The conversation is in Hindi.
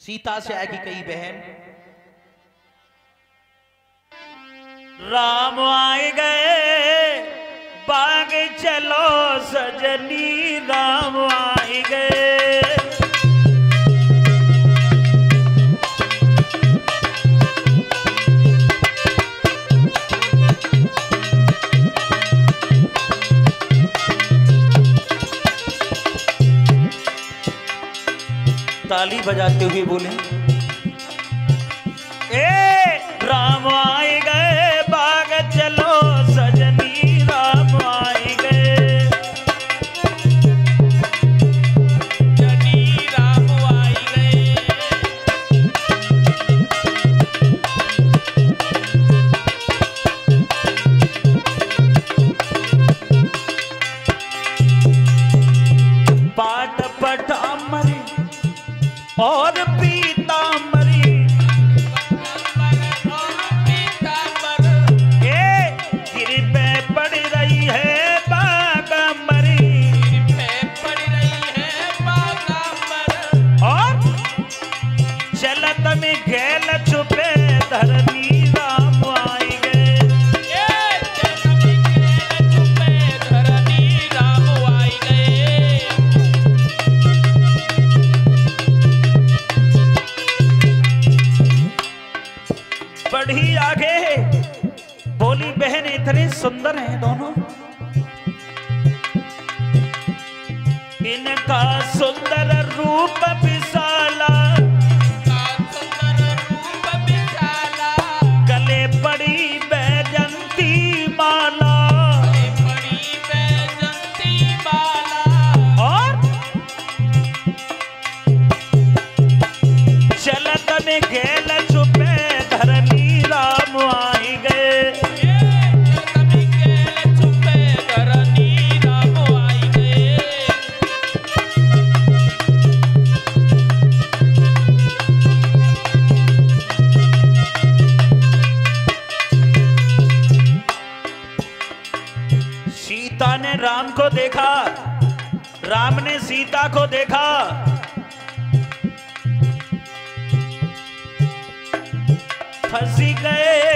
सीता से आएगी कई बहन। राम आए गए बाग चलो सजनी। ताली बजाते हुए बोले ए बढ़ी आगे। बोली बहन, इतने सुंदर हैं दोनों। इनका सुंदर रूप विशाला। गले पड़ी माला। और गेल सीता ने राम को देखा। राम ने सीता को देखा। फंसी गए